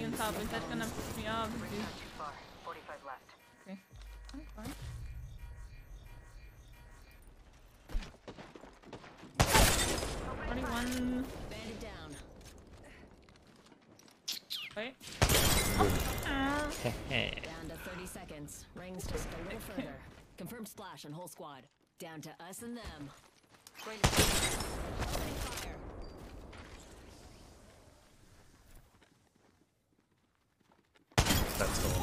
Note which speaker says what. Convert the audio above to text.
Speaker 1: on top. Is that gonna piss me off?
Speaker 2: Ring's
Speaker 1: Dude?
Speaker 2: not too far. 45 left.
Speaker 1: Okay. I'm fine. Forty-one.
Speaker 3: Bandit down.
Speaker 1: Wait.
Speaker 4: Heh oh.
Speaker 3: Down to 30 seconds. Rings just a little further. Confirmed splash on whole squad. Down to us and them.
Speaker 5: that's all.